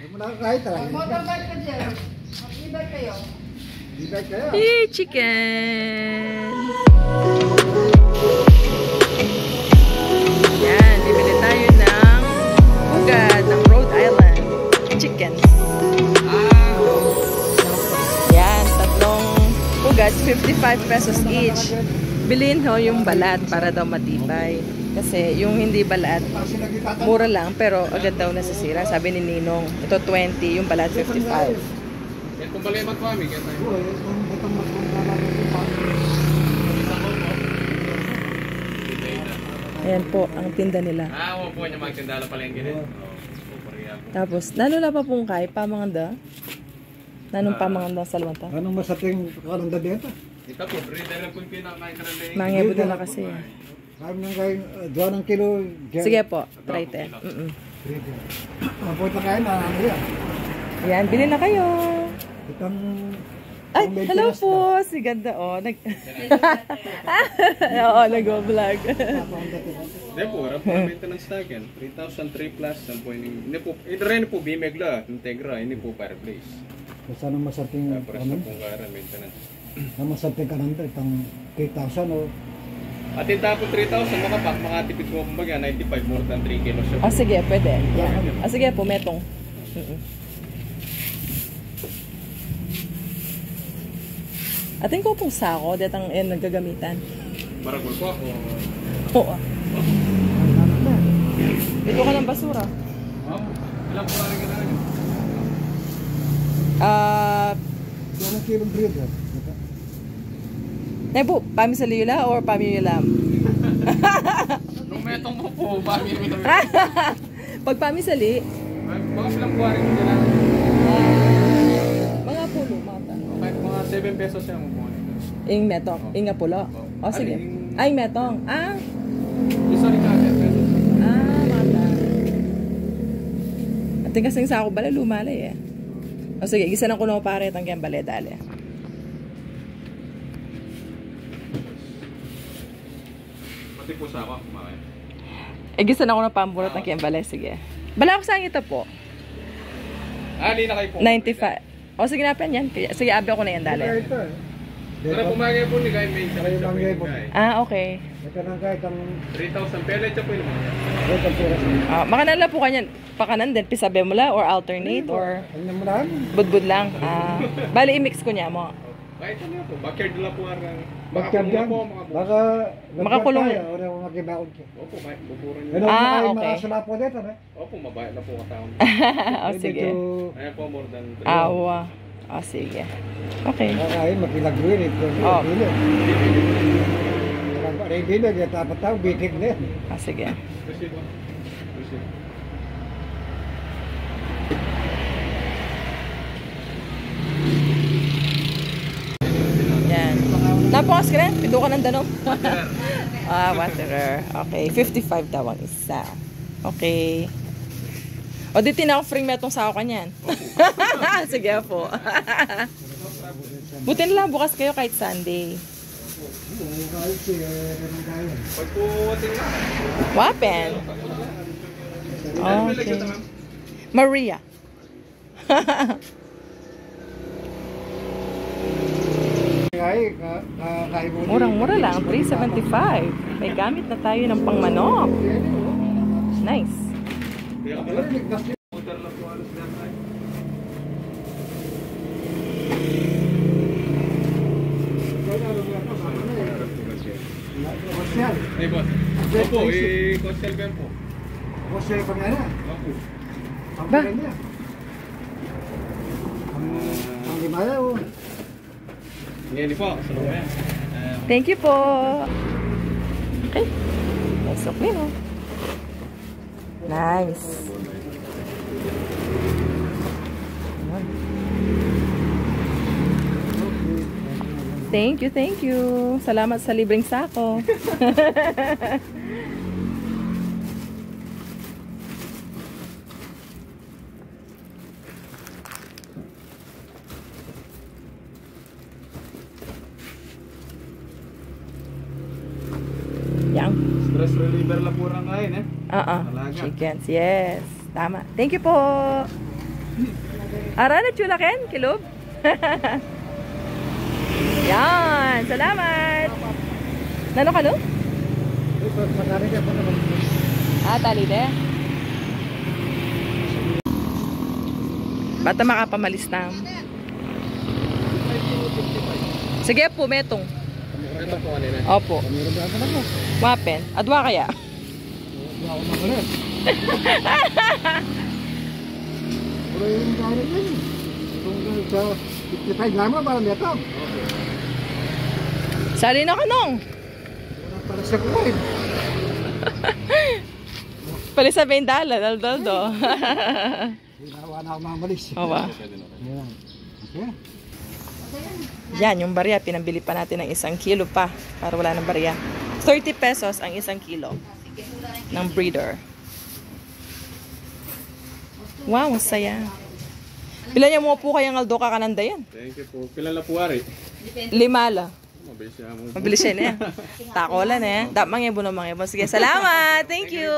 Hindi mo nakakahit talaga. Motorbike ka dyan. Mag-e-bike kayo. Di-bike kayo. Yay, chicken! Yan, bibili tayo ng ugad ng Rhode Island chickens. Yan, tatlong ugad, 55 pesos each. Bilhin ho yung balat para daw matibay. Kasi yung hindi balat, mura lang pero agad daw nasisira. Sabi ni Ninong, ito 20, yung balat 55. Yan kung balay magkami, kaya tayo. Eh. Ayan po, ang tinda nila. Ah, po niya magtindala pala yung ganyan. Tapos, nanola pa pong kay, pamanganda. Nanong pamanganda sa lamata. Anong masating kalanda dito? Ito po, breeder lang po yung pinakain ka na Mangebo na kasi. Kaya nang kayo, doon ng kilo. Jen. Sige po, try te. Mm-mm. Sige. Mapunta kayo na ano yan. Ayan, bili na kayo. Itang... Ay, hello po. Si ganda, oh. Nag... Oo, nag-vlog. Hindi po, harap po maintenance tag yan. 3,003 plus. Yan po, yung- hindi po, ito rin po, BMEG la, Integra, hindi po fireplace. na. Saan ang pares ano? na pong karan, maintenance. Ang masating ka nang itang 3,000 o At yung tapo 3,000, makapak, makatipid mo kumbaga, 95 more than 3 kilos siya. Ah, sige, pwede. Yan. Ah, sige po, metong. Mm-mm. Atin ko pong sako, detang eh, nagagamitan. Maragol po ako. Oo. Dito ka ng basura. Oh, ilang po rin ginagawa? Ah, Doon ang kilong breeder. Po, pami sa liyula or pami yulam? Nung metong mo po, kami. Pag pami sa li, Mga silang po rin ginagawa. mga pulo, mga ta. Kahit mga 7 pesos siya mo po. Ing metong, ing nga pulo. O sige. Ay, metong. Ah, Isa rin ka, 10 pesos. ah, mga ta. Ating kasing sako bala, lumalay eh. O sige, gisa ng kuno pare, tanggihan bale, dali. Pati po sa ako, kumakain. Eh, gisa na ko na pamburot ng kiyambale, sige. Bala ako saan ito po? Ah, na kayo po. 95. O sige na pa yan. Sige, abi ako na yan, dali. Ito eh. Pero pumagay po ni Guy May sa Kayo sa mangay po. Ah, okay. Ito nang kahit ang... 3,000 pelet siya po yun. Ah, makanala po kanyan. Pakanan din, pisabe mo la, or alternate, or Ang namulaan. budbud lang. Ah, bali, i-mix ko niya mo. Kahit ano po, backyard lang po ang... Backyard Makakulong yan. Baka... Makakulong. Tayo, o na makibakod siya. Opo, kahit buburan Ano niyo. Ah, ah, okay. Makasala po dito, no? Opo, mabait na po katawang. o, sige. Ayan po, more than... Awa. O, sige. Okay. Kakain, makilagwin. Ito, Oh. Ready na, dapat tao, bitig na. O, sige. Receive po. Receive. Yan. Napakas ka rin? Pido ka ng danom. ah, waterer. Okay. 55 daw ang isa. Okay. O, di tinaka-free mo itong sako kanyan. Sige po. Buti na lang bukas kayo kahit Sunday. Kahit si, eh, ganun tayo. Pag po ating na. Wapen. Okay. Maria. Kaya, ka- mo. Murang-mura lang. 375. May gamit na tayo ng pangmanok. Nice. Ka na. Ay, boss. Opo, eh, Coastal Bell po. Pa nga na. Opo. Ang Ba? Ang- Ang limaya, oh. Ngayon po, Thank you po. Okay. Nice of me, no? Nice. Thank you, thank you. Salamat sa libreng sako. Stress reliever lang po lang kain eh. Talaga. Chickens, yes. Tama. Thank you po. Ara na chula ken, kilob. Yan, salamat. Nano ka no? Ah, tali de. Bata makapamalis na. Sige po, metong. Ito po kanina. Opo. Meron ba naman? Wapen. Adwa kaya? Hindi ako magalit. Pero yung gamit na yun. Kung sa 55 naman, parang dito. Sali na ka nung. Para sa kuwain. Pali sa bendala, daldaldo. Hinawa na ako mamalis. Owa. Ayan. Okay. Yan, yung barya, pinambili pa natin ng isang kilo pa para wala ng barya. 30 pesos ang isang kilo ng breeder. Wow, ang saya. Pila niya mo po kayang aldo ka kananda yan? Thank you po. Pila na po ari? Lima la. Mabilis siya mo. Mabilis siya niya. Tako lang eh. Dap mangyebo na mangyebo. Sige, salamat. Thank you.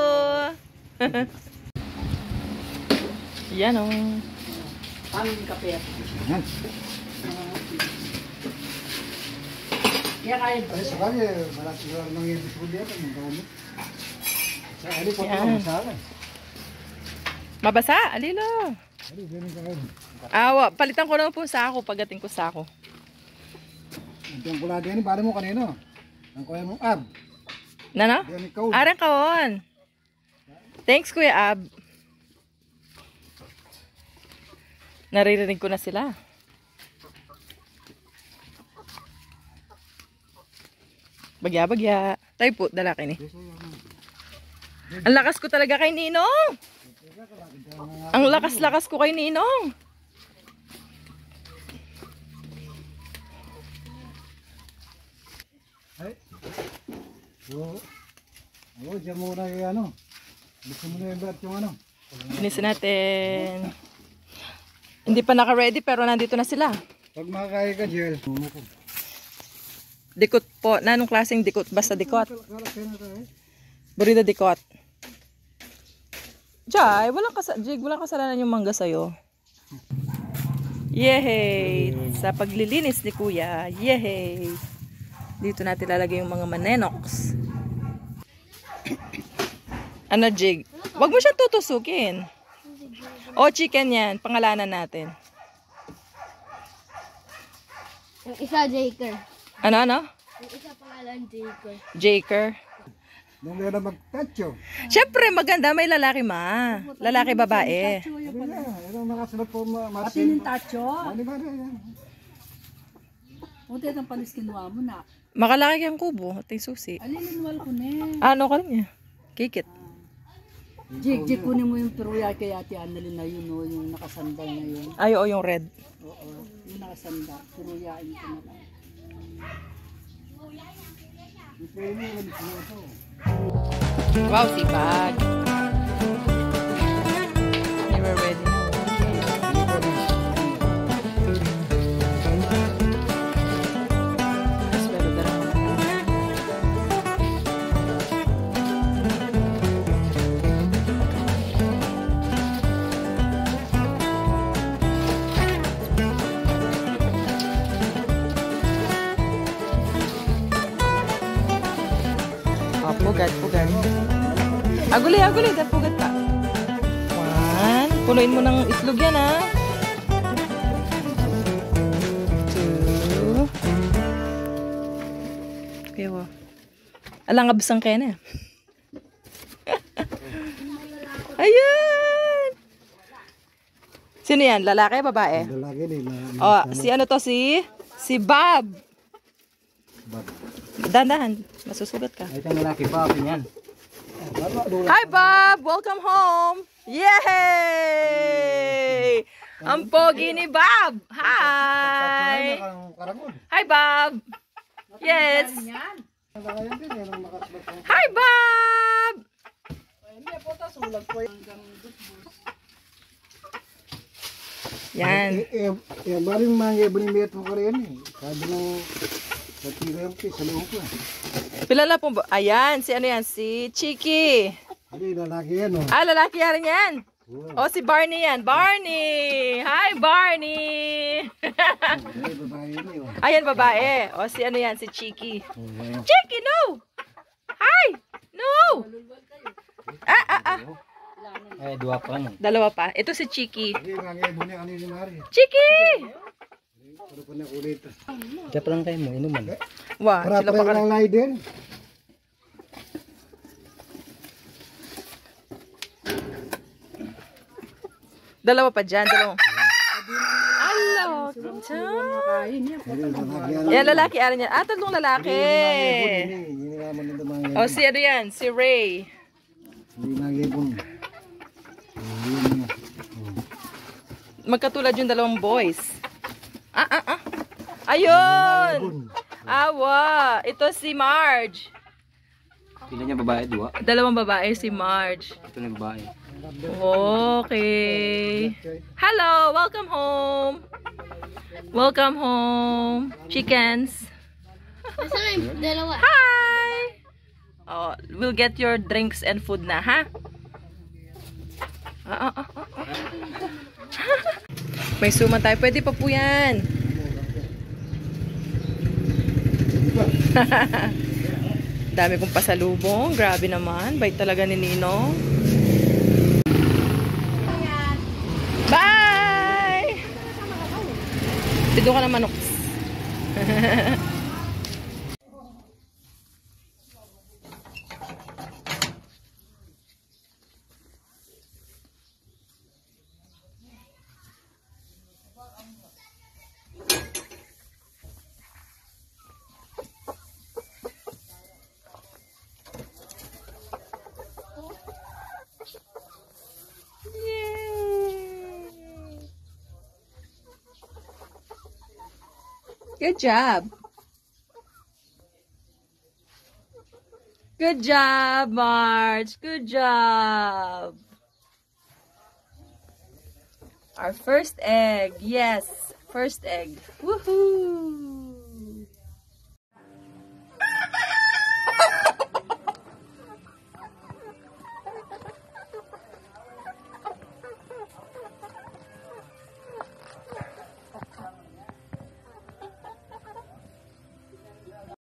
Yan oh. Ayan. Ay, sa kanya, malaki lang nang yung ako, gamit. Sa ali pa Yan. ito, masala. Mabasa, alilo. Ali, ganun ka. Awa, palitan ko naman po sa ako pagdating ko sa ako. Yung pula din, paano mo kanino? Ang kuya mong ab. Ikaw. Arang kaon. Thanks, Kuya Ab. Naririnig ko na sila. Bagya-bagya. Tayo po, dala kayo ni. Ang lakas ko talaga kay Ninong. Ang lakas-lakas ko kay Ninong. Ay. Oo. Oo, dyan muna yung ano. Gusto mo na yung bat yung ano. Linisin natin. Hindi pa naka-ready pero nandito na sila. Pag makakaya ka, Jiel. Dikot po. Nanong klaseng dikot? Basta dikot. Burrito dikot. Jai, walang, kasa Jig, walang kasalanan yung mangga sa'yo. Yehey! Sa paglilinis ni Kuya. Yehey! Dito natin lalagay yung mga manenox. Ano, Jig? Wag mo siya tutusukin. O, chicken yan. Pangalanan natin. Yung isa, Jaker. Ano, ano? Yung isa pangalan, Jaker. Jaker. Nung meron mag-tacho. Siyempre, maganda. May lalaki, ma. Lalaki, babae. Ano nakasunod po ma Pati masin. yung tacho. Ano ba na yan? Buti ng palis kinuha mo na. Makalaki ang kubo. Ito yung susi. Alilinwal ko na eh. Ano ka niya? Kikit. Jig, jig, kunin mo yung peruya kay Ate Annalyn na yun, oh, yung nakasandal na yun. Ay, oo, yung red. Oo, yung nakasandal. Peruyain ko na lang. Wow, sipag. They were ready Aguli, aguli. Dahil pugad pa. One. Punuin mo ng itlog yan, ha? Two. Okay, wow. Alang absang kaya na. Ayan! Sino yan? Lalaki, babae? Lalaki din. Oh, si ano to? Si? Si Bob. Bob. Dandahan. Masusugat ka. Ay, itang lalaki ako yan. Hi, Bob! Welcome home! Yay! Ang pogi ni Bob! Hi! Hi, Bob! Yes! Hi, Bob! Yan. Eh, eh, eh, baling mga ibonimit mo ko rin eh. Sabi mo, sa tira yung sa loob ko. Pilala po ba? Ayan, si ano yan? Si Chiki. Hindi, lalaki yan oh. Ah, lalaki yan yan. Oh, si Barney yan. Barney! Hi, Barney! Ayan, babae. O, si ano yan? Si Chiki. Chiki, no! Hi! No! Ah, ah, ah. Ay, dua pa. Dalawa pa. Ito si Chiki. Mari. Chiki! Ano pa na ulit? Kaya parang kayo mo, inuman. Wow, Para sila pa pa lang lay din. Dalawa pa dyan. Dalawa. Babagyan. Yan, lalaki. Aran yan. Ah, tatlong lalaki. Hindi, hindi naman nito mga ngayon. O, si ano yan? Si Ray. Magkatulad yung dalawang boys. Ayun! Awa! Ito si Marge. Pila niya babae, dua. Dalawang babae si Marge. Ito na babae. Okay. Hello! Welcome home! Welcome home! Chickens! Asa na yung dalawa? Hi! Oh, we'll get your drinks and food na, ha? Ah, ah, ah, ah, ah. May suman tayo. Pwede pa po yan. Dami kong pasalubong. Grabe naman. Bait talaga ni Nino. Bye! Dito ka na manok. Good job. Good job, Marge. Good job. Our first egg. Yes, first egg. Woohoo!